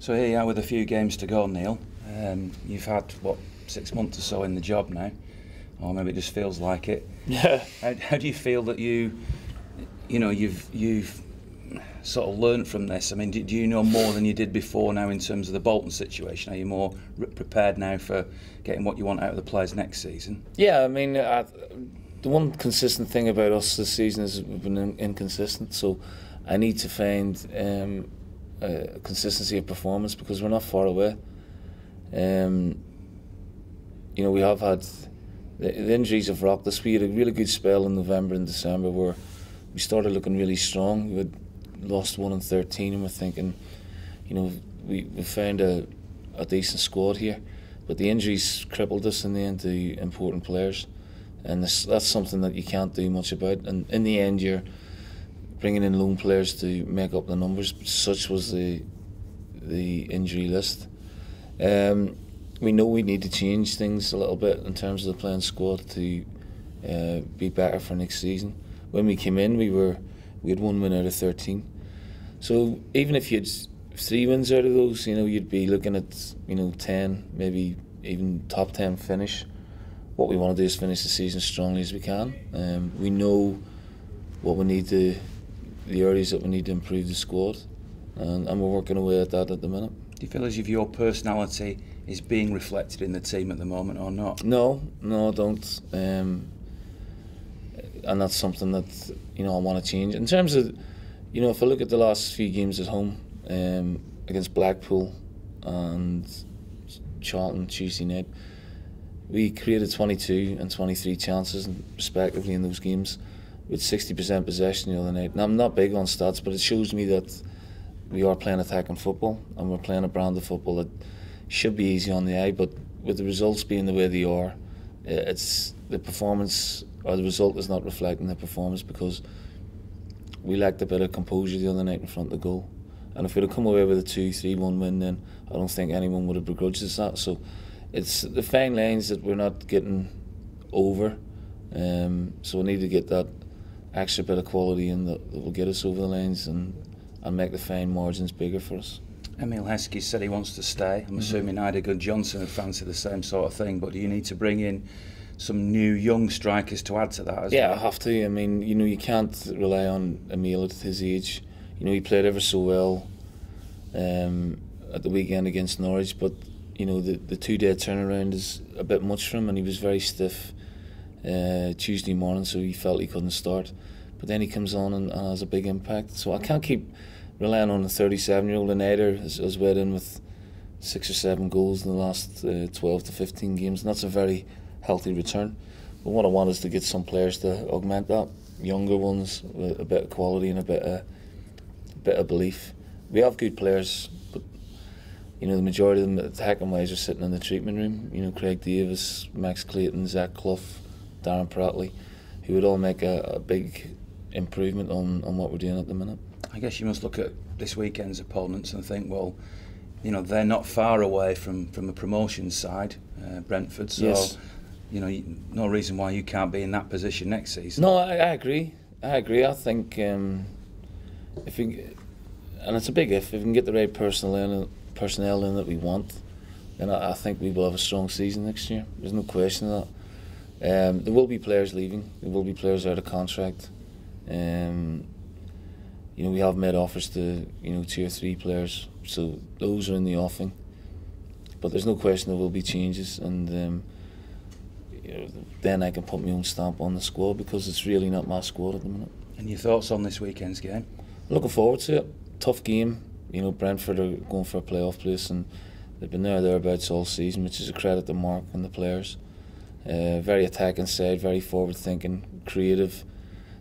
So here you are with a few games to go, Neil. Um, you've had what six months or so in the job now, or maybe it just feels like it. Yeah. How, how do you feel that you, you know, you've you've sort of learned from this? I mean, do, do you know more than you did before now in terms of the Bolton situation? Are you more re- prepared now for getting what you want out of the players next season? Yeah, I mean, uh, the one consistent thing about us this season is we've been in- inconsistent. So I need to find um, a consistency of performance because we're not far away. Um, you know, we have had the, the injuries have rocked us. We had a really good spell in November and December where we started looking really strong. We had lost one in 13 and we're thinking, you know, we, we found a, a decent squad here. But the injuries crippled us in the end to important players. And this, that's something that you can't do much about. And in the end, you're bringing in loan players to make up the numbers. Such was the the injury list. Um, we know we need to change things a little bit in terms of the playing squad to uh, be better for next season. When we came in, we were we had one win out of thirteen. So even if you had three wins out of those, you know you'd be looking at you know ten, maybe even top ten finish. What we want to do is finish the season strongly as we can. Um, we know what we need to, the areas that we need to improve the squad, and, and we're working away at that at the minute. Do you feel as if your personality is being reflected in the team at the moment or not? No, no, I don't. Um, and that's something that you know I want to change. In terms of, you know, if I look at the last few games at home um, against Blackpool and Charlton Tuesday night, we created 22 and 23 chances respectively in those games with 60% possession the other night. And I'm not big on stats, but it shows me that we are playing attacking football and we're playing a brand of football that should be easy on the eye, but with the results being the way they are, it's the performance or the result is not reflecting the performance because we lacked a bit of composure the other night in front of the goal. And if we'd have come away with a 2 3 1 win, then I don't think anyone would have begrudged us that. So it's the fine lines that we're not getting over. Um, so we need to get that extra bit of quality in that, that will get us over the lines and, and make the fine margins bigger for us. Emile Heskey said he wants to stay. I'm assuming Eidur Gudjohnsen would fancy the same sort of thing, but do you need to bring in some new young strikers to add to that as Yeah, I have to. I mean, you know, you can't rely on Emile at his age. You know, he played ever so well um, at the weekend against Norwich, but you know, the the two day turnaround is a bit much for him, and he was very stiff uh, Tuesday morning, so he felt he couldn't start. But then he comes on and, and has a big impact. So I can't keep relying on a 37 year old. And Eidur has, has weighed in with six or seven goals in the last uh, 12 to 15 games, and that's a very healthy return. But what I want is to get some players to augment that, younger ones with a bit of quality and a bit of, a bit of belief. We have good players, but you know the majority of them attacking wise are sitting in the treatment room. You know Craig Davies, Max Clayton, Zach Clough, Darren Pratley, who would all make a, a big improvement on, on what we're doing at the minute. I guess you must look at this weekend's opponents and think, well, you know, they're not far away from, from a promotion side, uh, Brentford, so, Yes. you know, no reason why you can't be in that position next season. No, I, I agree. I agree. I think um, if we, and it's a big if, if we can get the right personnel in, personnel in that we want, then I, I think we will have a strong season next year. There's no question of that. Um, there will be players leaving. There will be players out of contract. Um, you know, we have made offers to you know two or three players, so those are in the offing. But there's no question there will be changes, and um, you know, then I can put my own stamp on the squad because it's really not my squad at the minute. And your thoughts on this weekend's game? Looking forward to it. Tough game. You know, Brentford are going for a playoff place and they've been there thereabouts all season, which is a credit to Mark and the players. Uh, very attacking side, very forward thinking, creative.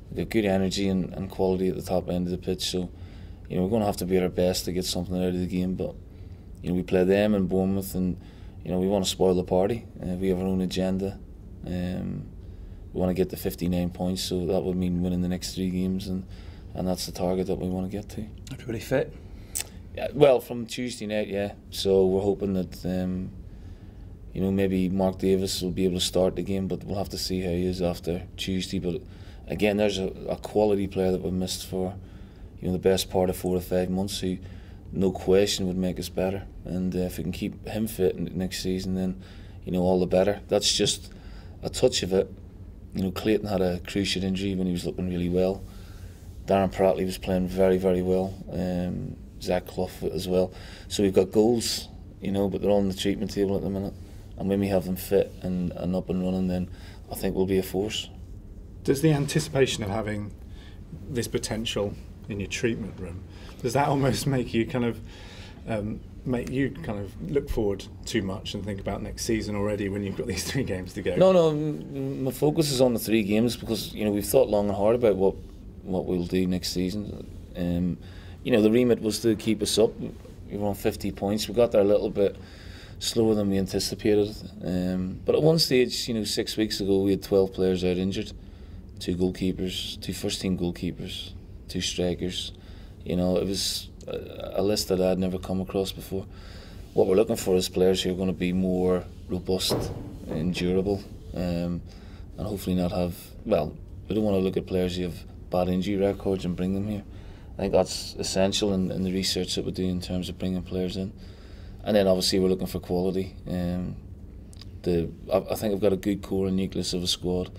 They've got good energy and, and quality at the top end of the pitch. So, you know, we're going to have to be at our best to get something out of the game. But, you know, we play them in Bournemouth and, you know, we want to spoil the party. Uh, we have our own agenda. Um, we want to get the 59 points, so that would mean winning the next three games, and, and that's the target that we want to get to. Everybody fit? Yeah, well, from Tuesday night, yeah. So we're hoping that um, you know maybe Mark Davies will be able to start the game, but we'll have to see how he is after Tuesday. But again, there's a, a quality player that we missed for you know the best part of four or five months who no question would make us better. And uh, if we can keep him fit next season, then you know all the better. That's just a touch of it. You know, Clayton had a cruciate injury when he was looking really well. Darren Pratley was playing very, very well. Um, Zach Clough as well. So we've got goals, you know, but they're on the treatment table at the minute. And when we have them fit and, and up and running, then I think we'll be a force. Does the anticipation of having this potential in your treatment room, does that almost make you kind of um, make you kind of look forward too much and think about next season already when you've got these three games to go? No, no, my focus is on the three games because you know we've thought long and hard about what what we'll do next season. Um, you know, the remit was to keep us up. We were on 50 points. We got there a little bit slower than we anticipated. Um, but at one stage, you know, six weeks ago, we had 12 players out injured, two goalkeepers, two first team goalkeepers, two strikers. You know, it was a, a list that I'd never come across before. What we're looking for is players who are going to be more robust and durable, um, and hopefully not have. Well, we don't want to look at players who have bad injury records and bring them here. I think that's essential in, in the research that we do in terms of bringing players in. And then obviously we're looking for quality. Um, the I, I think we've got a good core and nucleus of a squad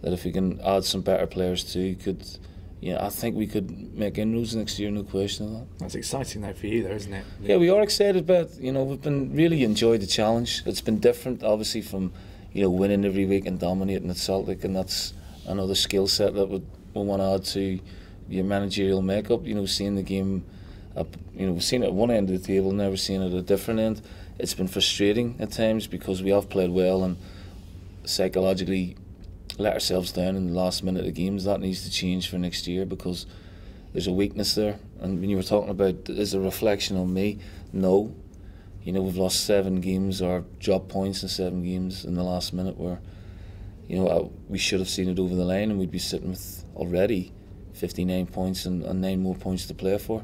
that if we can add some better players too, could yeah, I think we could make inroads next year, no question of that. That's exciting though for you, though, isn't it? Yeah, we are excited, but you know we've been really enjoyed the challenge. It's been different, obviously, from you know winning every week and dominating at Celtic, and that's another skill set that we we want to add to your managerial makeup. You know, seeing the game, you know, we've seen it at one end of the table, never seen it at a different end. It's been frustrating at times because we have played well and psychologically let ourselves down in the last minute of games. That needs to change for next year because there's a weakness there. And when you were talking about is a reflection on me, no. You know, we've lost seven games or dropped points in seven games in the last minute where, you know, uh, we should have seen it over the line and we'd be sitting with already 59 points and, and nine more points to play for.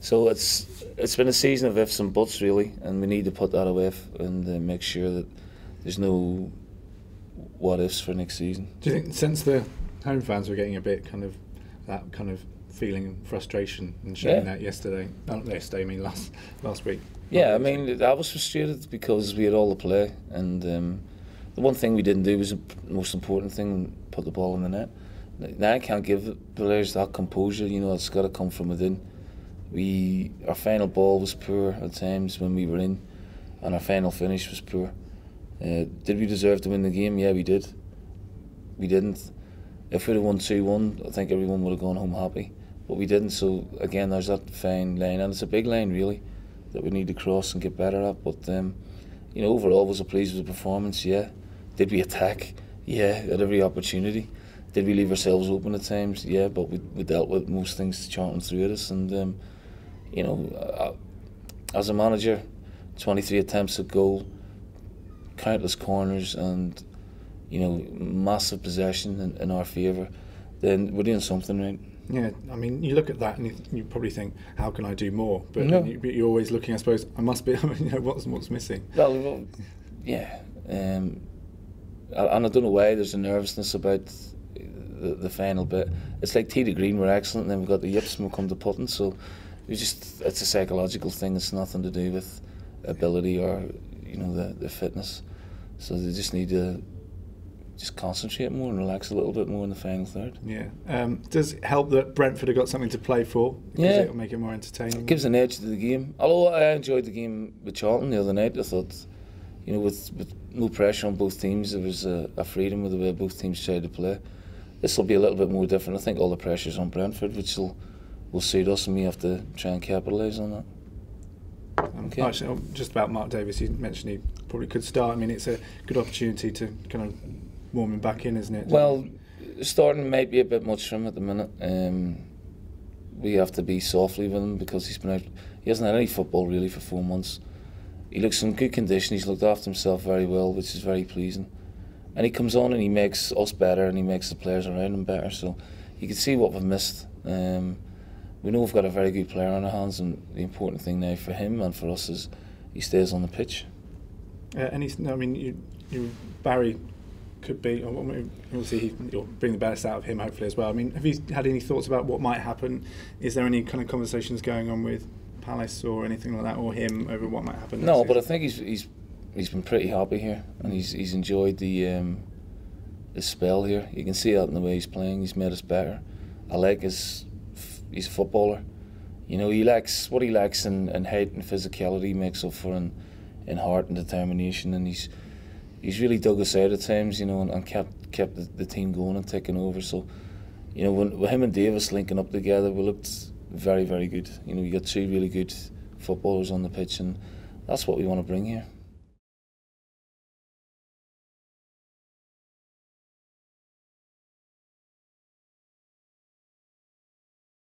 So it's it's been a season of ifs and buts really, and we need to put that away and uh, make sure that there's no what ifs for next season. Do you think since the home fans were getting a bit kind of that kind of feeling and frustration and showing yeah. that yesterday, not yesterday, I mean last last week? Yeah, I mean I was frustrated because we had all the play, and um, the one thing we didn't do was the most important thing: put the ball in the net. Now I can't give players that composure. You know, it's got to come from within. We our final ball was poor at times when we were in, and our final finish was poor. Uh, did we deserve to win the game? Yeah, we did. We didn't. If we'd have won two one, I think everyone would have gone home happy. But we didn't. So again, there's that fine line, and it's a big line really that we need to cross and get better at. But um, you know, overall, was I pleased with the performance? Yeah. Did we attack? Yeah, at every opportunity. Did we leave ourselves open at times? Yeah, but we, we dealt with most things charting through at us. And, um, you know, uh, as a manager, 23 attempts at goal, countless corners, and, you know, massive possession in, in our favour, then we're doing something right. Yeah, I mean, you look at that and you, you probably think, how can I do more? But no. you, are always looking, I suppose, I must be, you know, what's, what's missing? Well, yeah. Um, and I don't know why there's a nervousness about the, the final bit. It's like to Green were excellent, and then we've got the yips when we come to putting. So it's just it's a psychological thing. It's nothing to do with ability or you know the the fitness. So they just need to just concentrate more and relax a little bit more in the final third. Yeah. Um, does it help that Brentford have got something to play for? Because yeah. it'll make it more entertaining. It gives an edge to the game. Although I enjoyed the game with Charlton the other night, I thought, you know, with, with no pressure on both teams, there was a, a freedom with the way both teams tried to play this will be a little bit more different. I think all the pressure's on Brentford, which will will suit us, and we have to try and capitalise on that. Okay. Actually, oh, just about Mark Davies, you mentioned he probably could start. I mean, it's a good opportunity to kind of warm him back in, isn't it? Well, starting might be a bit much for him at the minute. Um, we have to be softly with him because he's been out. He hasn't had any football really for four months. He looks in good condition. He's looked after himself very well, which is very pleasing and he comes on and he makes us better and he makes the players around him better. So you can see what we've missed. Um, we know we've got a very good player on our hands, and the important thing now for him and for us is he stays on the pitch. Uh, and he's, I mean, you, you, Barry could be, obviously, you'll bring the best out of him hopefully as well. I mean, have you had any thoughts about what might happen? Is there any kind of conversations going on with Palace or anything like that, or him over what might happen? No, but I think he's he's he's been pretty happy here, and he's he's enjoyed the um, his spell here. You can see that in the way he's playing. He's made us better. I like his. He's a footballer. You know, he lacks what he lacks in, in height and physicality. Makes up for in, in heart and determination, and he's he's really dug us out at times. You know, and, and kept kept the, the team going and taking over. So, you know, when with him and Davies linking up together, we looked very very good. You know, we got two really good footballers on the pitch, and that's what we want to bring here.